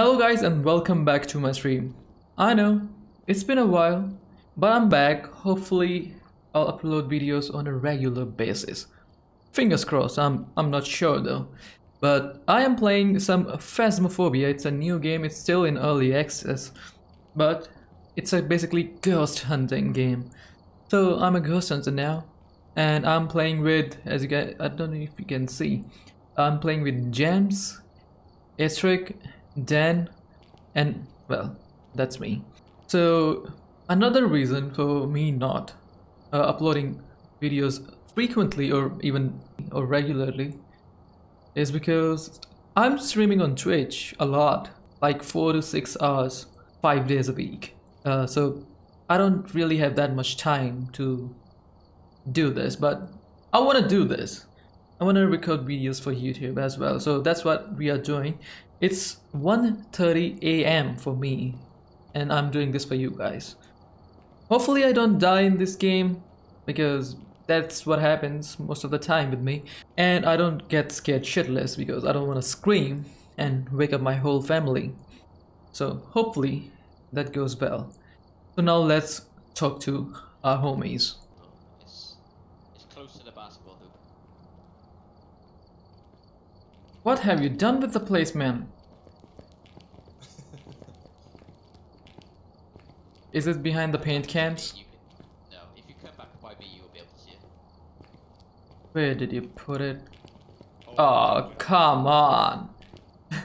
Hello guys and welcome back to my stream. I know, it's been a while, but I'm back. Hopefully I'll upload videos on a regular basis. Fingers crossed, I'm, I'm not sure though. But I am playing some Phasmophobia, it's a new game, it's still in early access. But it's a basically ghost hunting game. So I'm a ghost hunter now. And I'm playing with, as you guys, I don't know if you can see. I'm playing with James, Estrick, Dan, and well, that's me. So another reason for me not uh, uploading videos frequently or even or regularly is because I'm streaming on Twitch a lot, like four to six hours, five days a week. Uh, so I don't really have that much time to do this, but I want to do this. I want to record videos for YouTube as well. So that's what we are doing. It's 1.30 a.m. for me and I'm doing this for you guys. Hopefully I don't die in this game because that's what happens most of the time with me. And I don't get scared shitless because I don't want to scream and wake up my whole family. So hopefully that goes well. So now let's talk to our homies. It's, it's close to the basketball hoop. What have you done with the place, man? Is it behind the paint cans? Can, no, if you come back by me, you will be able to see it. Where did you put it? Oh, come on.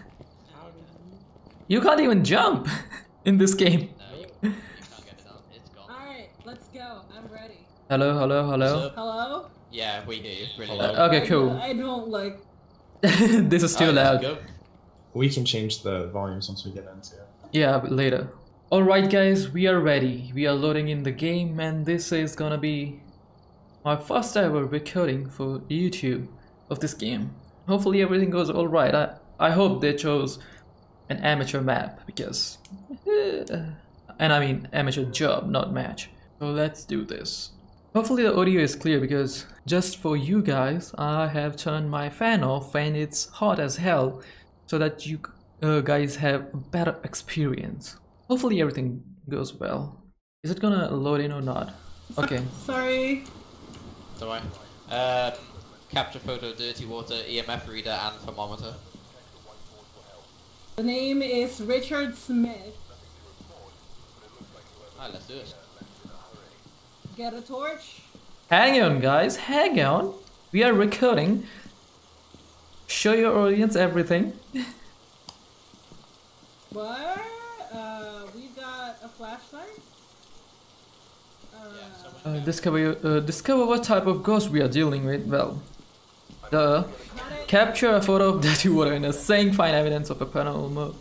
You can't even jump in this game. No, you, you can't get it out. It's gone. Alright, let's go. I'm ready. Hello, hello, hello. Hello? Yeah, we do. Really Hello? loud. Okay, I- cool. I don't like. this is too Alright, loud. Go. We can change the volumes once we get into it. Yeah, later. Alright guys, we are ready. We are loading in the game and this is gonna be my first ever recording for YouTube of this game. Hopefully everything goes alright. I, I hope they chose an amateur map because... and I mean amateur job, not match. So let's do this. Hopefully the audio is clear because just for you guys, I have turned my fan off and it's hot as hell so that you uh, guys have a better experience. Hopefully everything goes well. Is it gonna load in or not? Okay. Sorry. So I. Um, capture photo, dirty water, EMF reader, and thermometer. The name is Richard Smith. Alright, let's do it. Get a torch. Hang on guys, hang on. We are recording. Show your audience everything. What? Uh, we got a flashlight. Uh, Yeah, someone. Uh, discover uh, discover what type of ghost we are dealing with. Well, the capture a photo of dirty water and is saying find evidence of a paranormal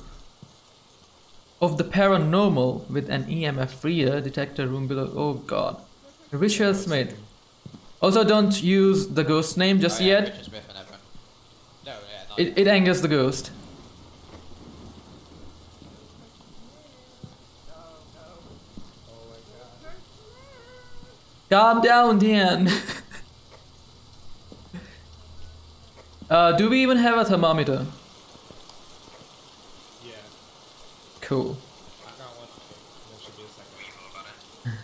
of the paranormal with an EMF reader detector room below. Oh god. Richard Smith. Also don't use the ghost name just Oh, yeah, yet. Richard Smith and. No, yeah, It, it angers the ghost. Calm down, Dan. uh, do we even have a thermometer? Yeah, Cool. I got one. There should be a second.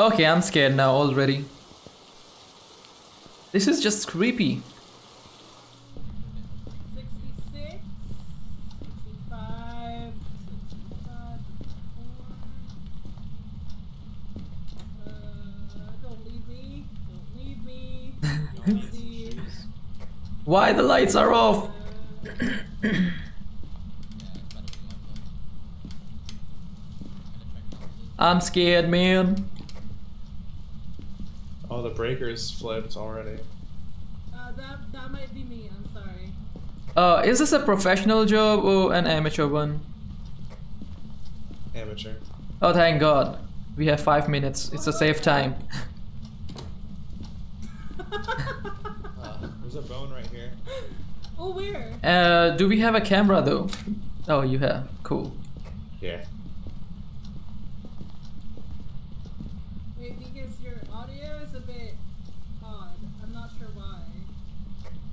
Okay, I'm scared now already. This is just creepy. 66, 65, 65, don't leave me. Don't leave me. Don't leave. Why the lights are off? I'm scared, man. Oh, the breaker's flipped already. uh, that, that might be me. I'm sorry. Uh, is this a professional job or an amateur one? Amateur. Oh, thank God. We have five minutes. It's a safe time. There's a bone right here. oh, where? Uh, do we have a camera though? Oh, you have. Cool. Yeah.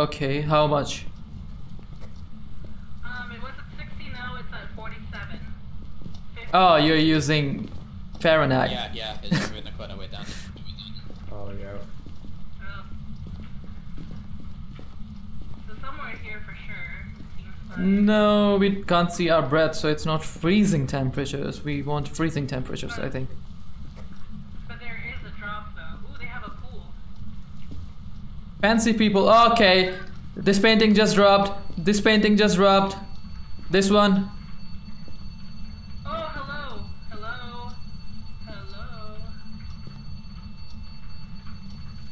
Okay, how much? Um, it was at 60, now it's at 47. 50. Oh, you're using Fahrenheit. Yeah, yeah, it's moving quite a way down. oh yeah. Oh. So somewhere here for sure. Like. No, we can't see our breath, so it's not freezing temperatures. We want freezing temperatures, I think. But there is a drop though. Ooh, they have a pool. Fancy people. Okay, this painting just dropped. This painting just dropped. This one. Oh, hello. Hello. Hello.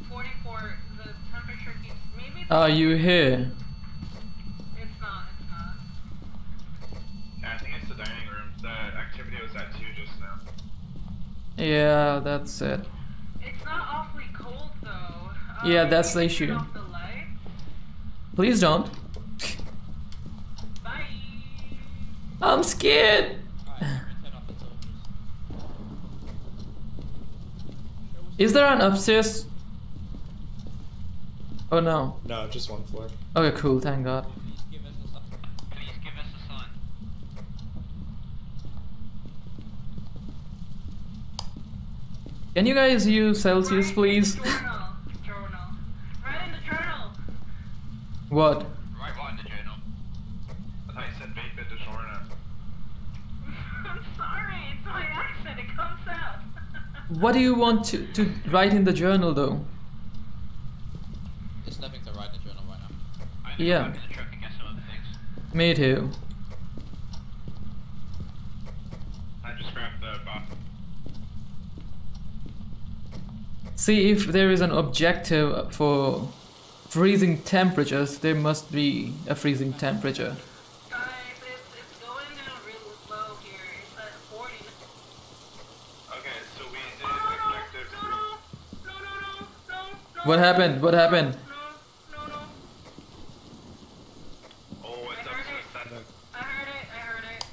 44. The temperature keeps. Maybe. it's- Are you here? It's not. It's not. Yeah, I think it's the dining room. The activity was at two just now. Yeah, that's it. It's not awfully cold though. Yeah, that's the issue. off the light? Please don't. Bye. I'm scared. Alright, let me turn off the torches. Is there an upstairs? Oh no. No, just one floor. Okay, cool. Thank God. Please give us a sign. Please give us a sign. Can you guys use Celsius, please? the Journal. Journal. Write in the journal. What? Right, what in the journal? I thought you said vape it to Shorna. I'm sorry. It's my accent. It comes out. What do you want to, to write in the journal, though? There's nothing to write in the journal right now. I need Yeah. to go back in the truck and get some other things. Me too. I just grabbed the box. See if there is an objective for freezing temperatures. There must be a freezing temperature. What happened? What going down really slow here. It's at 40. Okay, so we did Oh, no, no, objectives. no, no, no, no, no, no. What happened? What happened? No, no, no. Oh, what's I up heard to it. seven? I heard it. I heard it.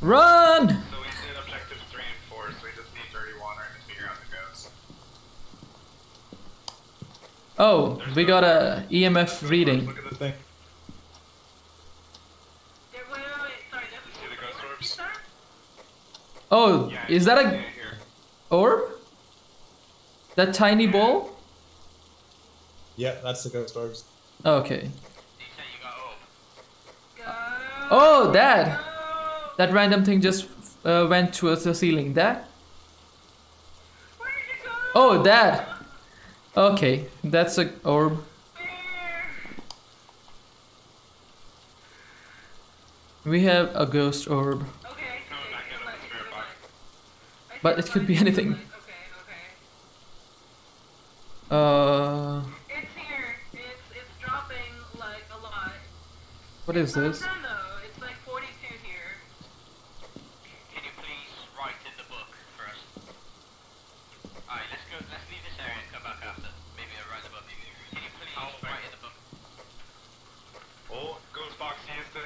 Run! So we did objectives three and four, so we just need dirty water to figure out the ghost. Oh, we got a EMF reading. Look at The this thing. Oh, Yeah, is that a orb? That tiny ball? Yeah, that's the ghost orbs. Okay. You said you got up. Go. Oh, that! That random thing just uh, went towards the ceiling. That? Where did you go? Oh, that! Okay, that's a orb. We have a ghost orb. Okay. Coming okay, back in good with luck, the spirit good box. luck. I see But it could be I see the anything. light. Okay, okay. Uh, It's here. It's it's dropping like a lot. what is this? done, though. It's like 42 here. Can you please write in the book first? Alright, let's go. Let's leave this area and come back after. Maybe I'll write the book. Can you please write in the book? Oh, ghost box. Here's the.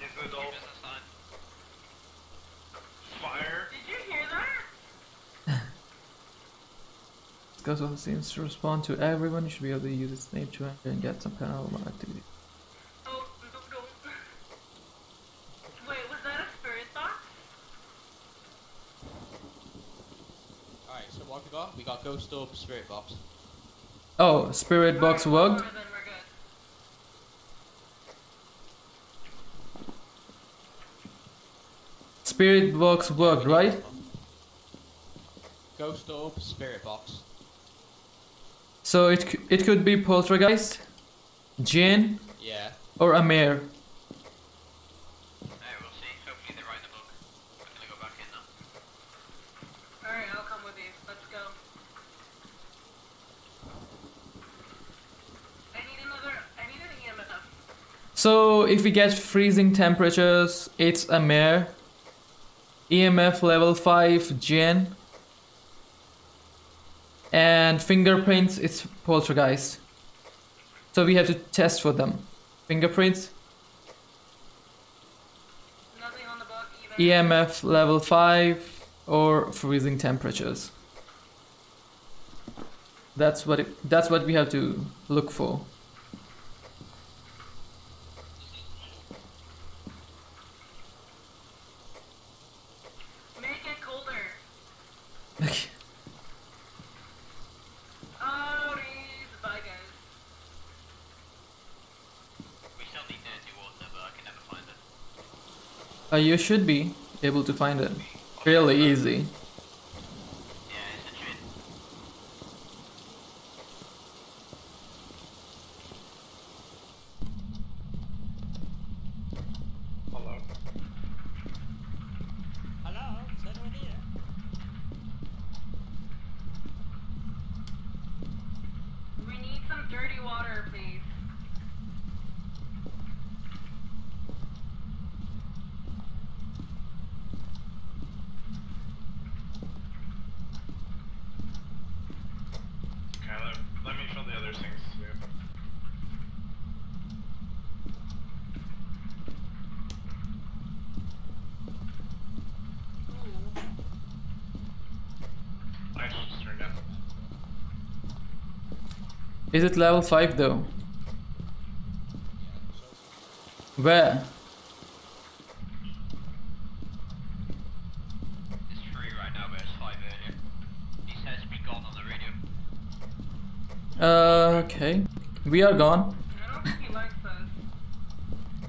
Here's the adult. Fire. Did you hear that? Ghost also seems to respond to everyone. You should be able to use its name to enter and get some kind of activity. Oh, no, no. Wait, was that a spirit box? Alright, so what have we got? We got Ghost Orb, Spirit Box. Oh, spirit box worked. Then we're good. Spirit box worked, right? Ghost Orb, Spirit Box. So it it could be poltergeist. Jinn Yeah. or a Mare? Hey, we'll see. Hopefully they write the book. I'm gonna go back in now. Alright, I'll come with you. Let's go. I need another. I need an E EMF. So if we get freezing temperatures, it's a mare. EMF level 5 Jinn. And fingerprints, it's poltergeist. So we have to test for them. Fingerprints, the. EMF level 5 or freezing temperatures. That's what it, that's what we have to look for. Make it colder. Okay. Oh, geez. Bye, guys. We still need dirty water, but I can never find it. Uh, you should be able to find it really easy. Yeah, it's a Jinn. Hello. Hello, is anyone here? We need some dirty water, please. Okay, let, let me fill the other things too. Ooh. Lights just turned down. Is it level 5 though? Where? It's free right now, but it's five earlier. He says be gone on the radio. Uh, okay. We are gone. I don't think he likes us.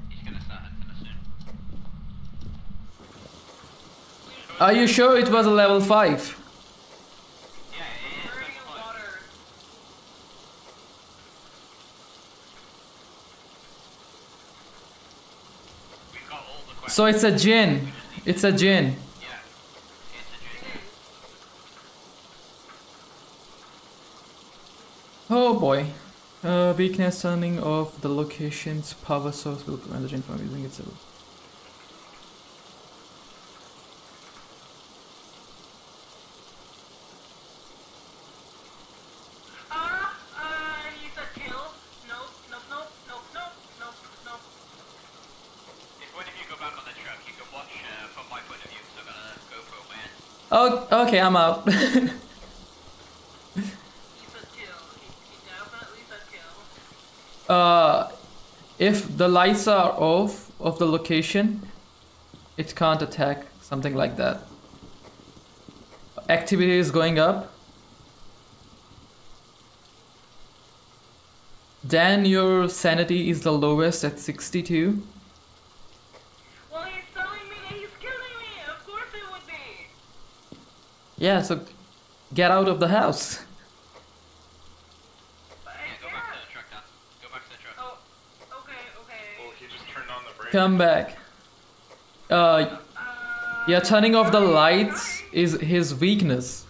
He's gonna start hunting us soon. Are you sure it was a level 5? Yeah, it is. Dirty That's fine. water. We've got all the questions. So it's a Jinn. It's a Jinn. Oh boy. Uh, weakness turning off the location's power source will prevent the Jinn from using itself. Ah, uh, you said kill. Nope, nope, nope, nope, nope, nope, nope. If one of you go back on the truck, you can watch uh, from my point of view, so I'm gonna go for a man. Oh, okay, I'm out. He said kill. He, he definitely said kill. uh, if the lights are off of the location, it can't attack, something like that. Activity is going up. Dan, your sanity is the lowest at 62. Yeah, so get out of the house. Come back. Uh, yeah, turning off the lights is his weakness.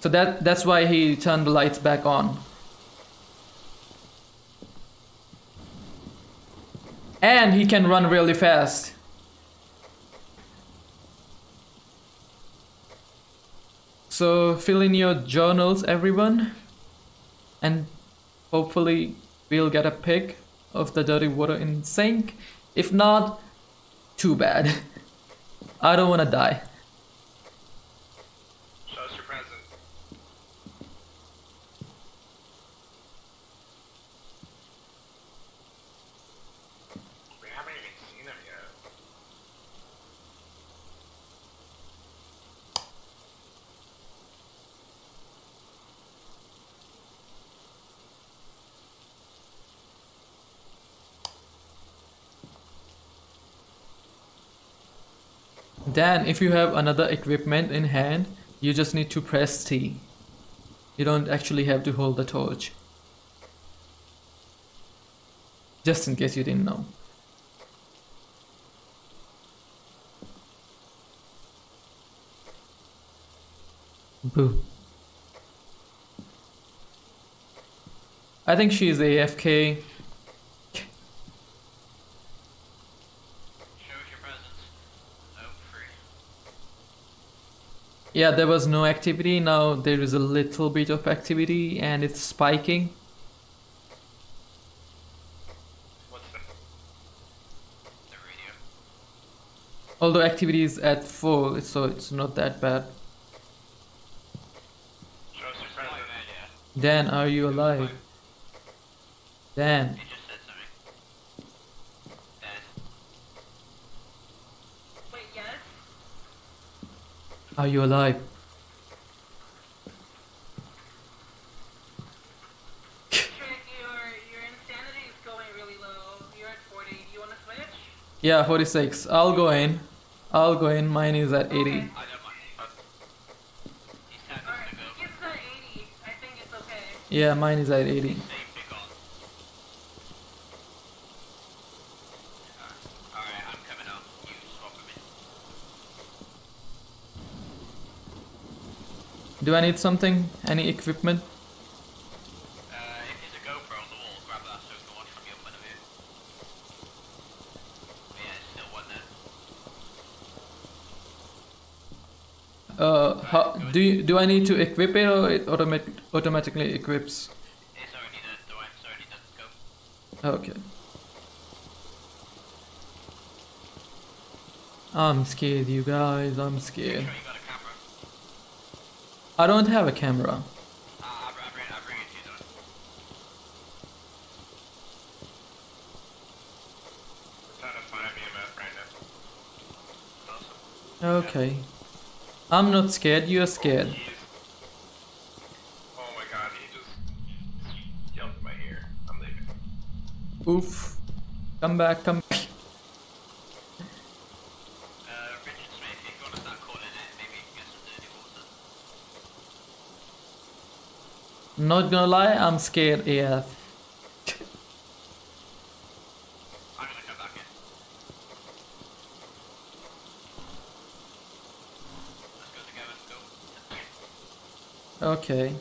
So that that's why he turned the lights back on. And he can run really fast. So fill in your journals, everyone. And hopefully we'll get a pic of the dirty water in sink. If not, too bad. I don't want to die. Show us your present. We haven't even seen him yet. Dan, if you have another equipment in hand, you just need to press T. You don't actually have to hold the torch. Just in case you didn't know. Boo. I think she's AFK. Show us your presence. Oh, free. Yeah, there was no activity. Now there is a little bit of activity and it's spiking. Although activity is at full, so it's not that bad. Dan, are you alive? Dan. He just said something. Dead. Wait, yes? Are you alive? Trick, your, your insanity is going really low. You're at 40. Do you want to switch? Yeah, 46. I'll go in. I'll go in. Mine is at 80. I don't mind. But... He's telling us Alright, to go. he gets at 80. I think it's okay. Yeah, mine is at 80. Save, be gone. Alright, I'm coming up. You swap with me. Do I need something? Any equipment? Uh, how, do you, do I need to equip it or it automat automatically equips? Done. Okay. I'm scared, you guys. I'm scared. sure you got a camera. I don't have a camera. Okay. I'm not scared. You're scared. He's... Oh my god, he just my ear. I'm leaving. Oof. Come back. Come back. Uh, Richard Smith, if you want to start calling it, maybe you can get some dirty water. Not gonna lie, I'm scared AF. I'm gonna come back in. Let's go together, go. Okay.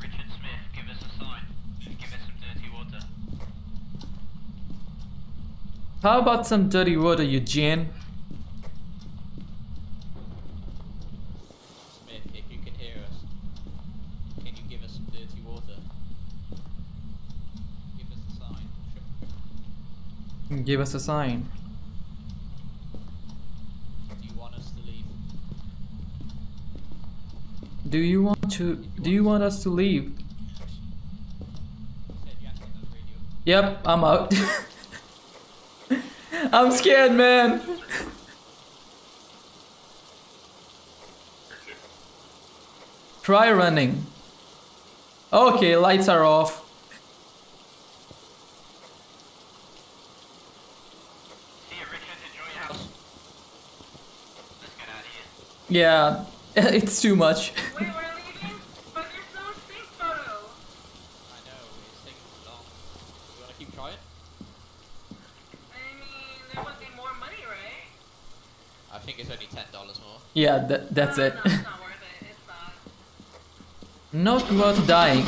Richard Smith, give us a sign. Give us some dirty water. How about some dirty water, Eugene? Smith, if you can hear us, can you give us some dirty water? Give us a sign. Sure. Give us a sign. Do you want us to leave? Do you want to? Do you want us to leave? You said yes on the radio. Yep, I'm out. I'm scared, man. Try running. Okay, lights are off. See you, Richard. Enjoy your house. Let's get out of here. Yeah, it's too much. Wait, we're leaving? But there's no sink photo. I know, it's taking too long. You wanna keep trying? I mean, there must be more money, right? I think it's only ten dollars more. Yeah, that, that's no, it. No, not worth it. It's not. Not worth dying.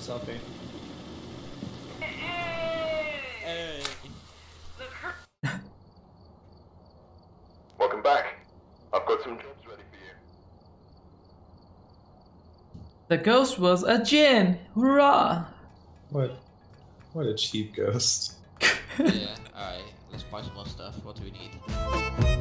Selfie. Hey! Hey! The cur- Welcome back. I've got some jobs ready for you. The ghost was a djinn. Hurrah! What? What a cheap ghost. yeah, alright, let's buy some more stuff. What do we need?